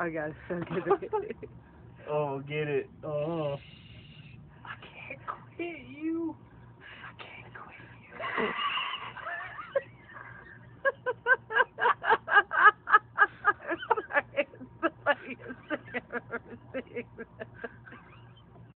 I got. So get it. oh, get it. Oh. I can't quit you. I can't quit you. I'm sorry. It's the funniest thing I've ever seen.